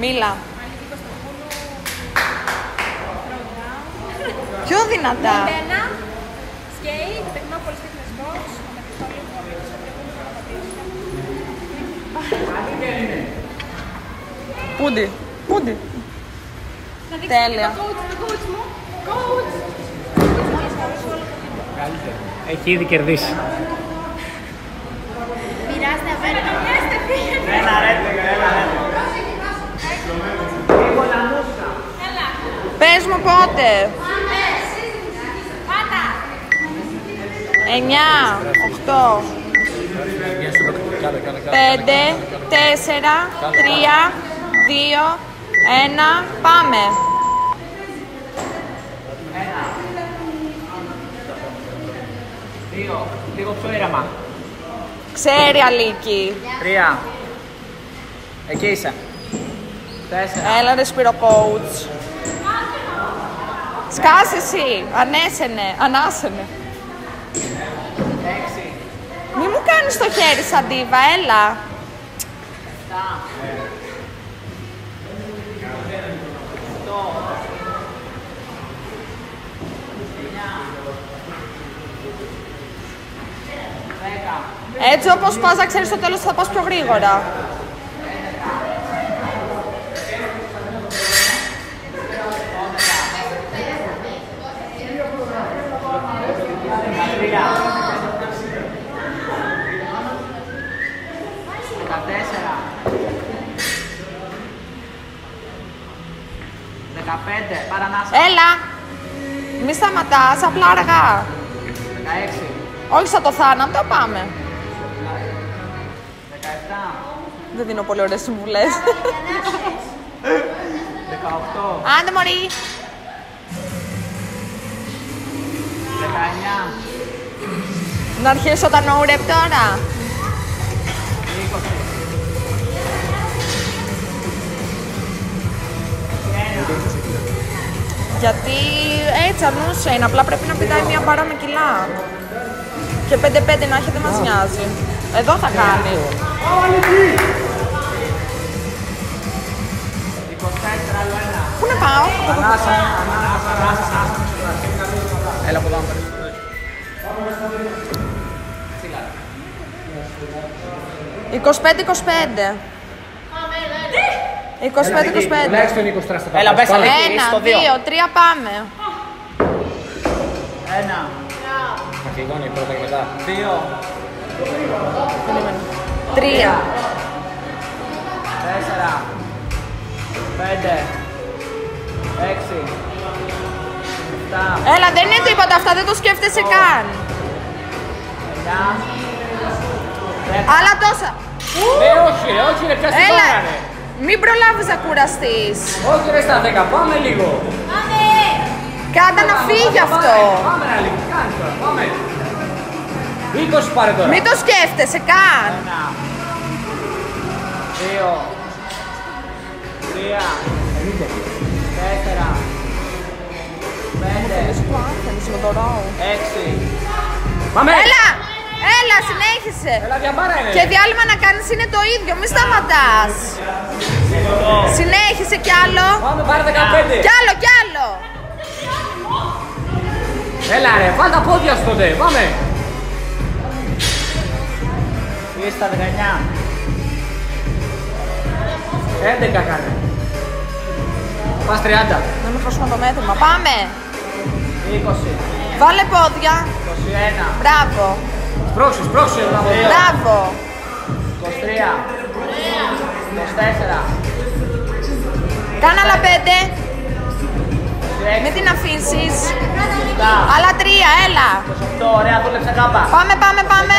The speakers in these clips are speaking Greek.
Μίλα. Πιο δυνατά. Ένα, σκέιτ, Τεχνόπολης Fitness Box, το Μεθυστόλιο που απαιτεί στο προηγούμενο πατήσια. Πούντι. Πούντι. Να δείξω Τέλεια. το coach, το coach μου. Coach! Έχει ήδη κερδίσει. Πειράζεται απέναντι. Πιέστε, φύγετε. Ένα ρέτο, ένα ρέτο. Έλα. Πες μου πότε. Πάτα. 9, 8, 5, 4, 3, 2, 1, πάμε. Δύο. Λίγο πιο ήρεμα. Ξέρει Αλίκη. Τρία. Εκεί είσαι. Τέσσερα. Έλα ρε Σπύρο coach. Σκάσε εσύ. Ανέσαινε. Ανάσαινε. Έξι. Μη μου κάνεις το χέρι σαν τίβα, έλα. Εφτά. Οκτώ. Εννιά. Δέκα. Έτσι όπως πας να ξέρεις στο τέλος θα πας πιο γρήγορα. Έλα. Μη σταματάς, απλά αργά. Δεκαέξι. Όχι σαν το θάνατο, πάμε. Δεκαεπτά. Δεν δίνω πολύ ωραίες συμβουλές. Δεκαοκτώ. Άντε μωρή. Να αρχίσω τα no rep τώρα. Είκοσι. Γιατί έτσι ανούσε είναι, απλά πρέπει να πετάει μία μπάρα με κιλά. Και 5-5 να έχει δεν μας νοιάζει. Εδώ θα κάνει. Εικοσιτέσσερα. Άλλο ένα. Πού να πάω; Ανάσα. Ανάσα. Ανάσα. Ανάσα. Έλα από εδώ. 25-25. 25-25. Τουλάχιστον 20 τώρα στα Έλα, παπάς. πες, Πάμε. Αλέξη. Ένα, στο δύο. δύο, τρία πάμε. Ένα. Μακεδόνια πρώτα και μετά. Δύο. Τρία. Τέσσερα. Πέντε. Έξι. Εφτά. Έλα, δεν είναι τίποτα αυτά, δεν το σκέφτεσαι καν. Εννιά. Δέκα. Άλλα τόσα. Ε, όχι ρε, όχι ρε, πιάσε Έλα, πάρα ρε. μην προλάβεις να κουραστείς. Όχι ρε στα 10, πάμε λίγο. Κάντα να φύγει αυτό. Πάμε ένα λίγο, κάνει τώρα, πάμε. 20 πάρε τώρα. Μην το σκέφτεσαι καν. Ένα. Δύο. Τρία. Τέσσερα. Πέντε. με το ροου. Έξι. Πάμε. Έλα, έλα, συνέχισε. Έλα, διαμπάρα είναι. Και διάλειμμα να κάνεις είναι το ίδιο, μη σταματάς. Συνέχισε κι άλλο. Πάμε, πάρε 15. Κι άλλο, κι άλλο. Έλα ρε, βάλ τα πόδια σου τότε, πάμε. Είσαι στα δεκαεννιά. 11 κάνε. Πας 30. Να μην χάσουμε το μέτρημα. Πάμε. Είκοσι. Βάλε πόδια. Είκοσι ένα. Μπράβο. Σπρώξου, σπρώξου εδώ να Δύο. Μπράβο. Είκοσι τρία. Είκοσι τέσσερα. Κάνε άλλα πέντε. Είκοσι Μην έξι. την αφήσεις. Επτά. Άλλα τρία, έλα. Είκοσι οκτώ. Ωραία, δούλεψε κάμπα. Πάμε, πάμε, πάμε.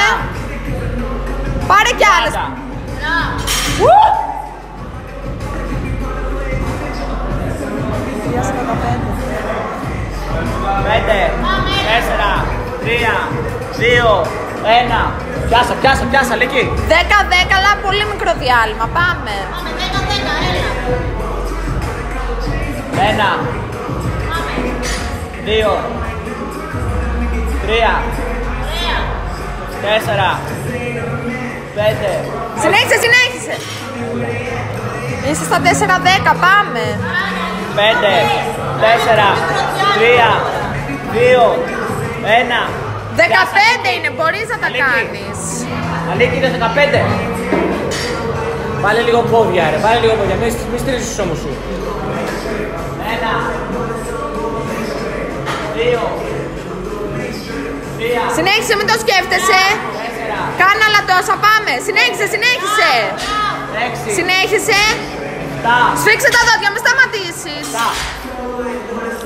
Πάρε κι άλλες. Τριάντα. Πέντε. Τέσσερα. Τρία. Δύο. Ένα. Πιάσα, πιάσα, πιάσα, Λίκη. Δέκα, δέκα, αλλά πολύ μικρό διάλειμμα. Πάμε. Ένα. Δύο. Τρία. Τέσσερα. Πέντε. Συνέχισε, συνέχισε. Είσαι στα 4-10, πάμε. 5, 4, 3, 2, 1. 15 είναι, μπορείς να τα Αλίκη. κάνεις. Αλίκη είναι 15. Βάλε λίγο πόδια ρε, βάλε λίγο πόδια, μην, μην στρίζεις τους ώμους σου. Ένα. Δύο. Τρία. Συνέχισε, μην το σκέφτεσαι. Τέσσερα. Κάνα άλλα τόσα, πάμε. Συνέχισε, συνέχισε. Έξι. Συνέχισε. Επτά. Σφίξε τα δόντια, μην σταματήσεις. Επτά.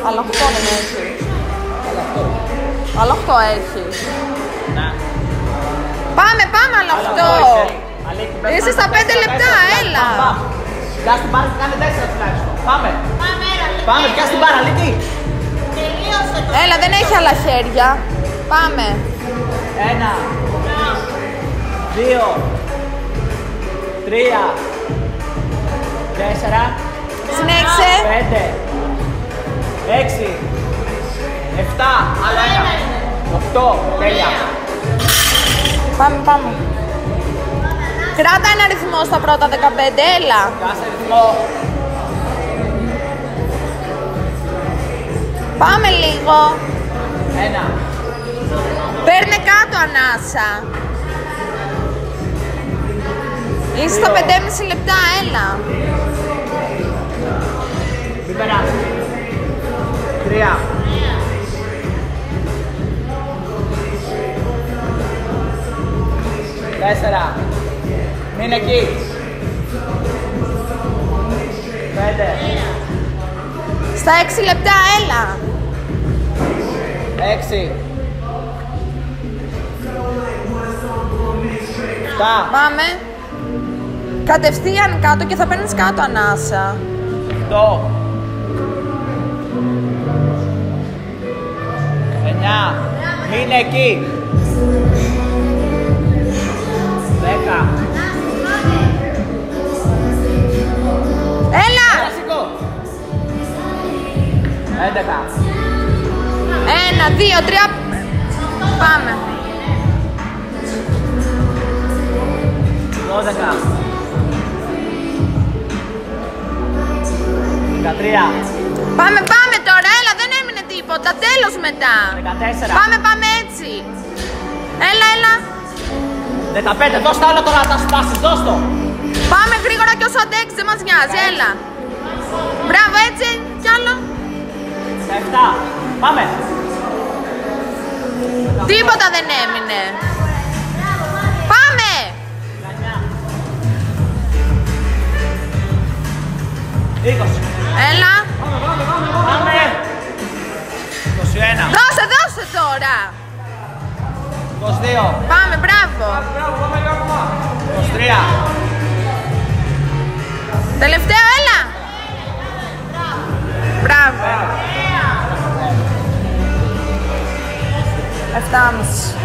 Αλλά 8 δεν έχει. Αλλά 8 έχει. Να. Πάμε, πάμε, αλλά Άλλα 8. αυτό, εσύ. Αλίκη, πες Είσαι πάμε, στα πέντε τέσσερα, λεπτά, τέσσερα, έλα. πάμε, πάμε. Πιάσ' την μπάρα και κάνε τέσσερα τουλάχιστον. Πάμε. Πάμε, πιάσ' την μπάρα, Αλίκη. Έλα, δεν έχει άλλα χέρια. Πάμε. Ένα. Δύο. Τρία. Τέσσερα. Συνέχισε. Πέντε. Έξι. Εφτά. Άλλο ένα. Οχτώ. Τέλεια. Πάμε, πάμε. Κράτα ένα ρυθμό στα πρώτα 15, έλα. Κάσε ρυθμό. Πάμε λίγο. Ένα. Παίρνε κάτω ανάσα. Είσαι στα 5,5 λεπτά, έλα. Μην περάσεις. Τρία. Τέσσερα. Μείνε εκεί. Πέντε. Στα 6 λεπτά, έλα. Έξι. Εφτά. Πάμε. Κατευθείαν κάτω και θα παίρνεις κάτω ανάσα. Οκτώ. Εννιά. Μείνε εκεί. 11. Ένα, δύο, τρία. Πάμε. 12. 13. Πάμε, πάμε τώρα, έλα, δεν έμεινε τίποτα, τέλος μετά. 14. Πάμε, πάμε έτσι. Έλα, έλα. 15, δώσ' τα όλα τώρα, τα σπάσεις, δώσ' το. Πάμε γρήγορα και όσο αντέξει, δεν μας νοιάζει, έλα. Μπράβο, έτσι, κι άλλο. Δεκαεφτά. Πάμε. Τίποτα δεν έμεινε. Πάμε. Δεκαεννιά. Είκοσι. Έλα. Πάμε. 21. Δώσε, δώσε τώρα. 22. Πάμε, μπράβο. 23. Τελευταίο, έλα. Μπράβο. Εφτάμιση.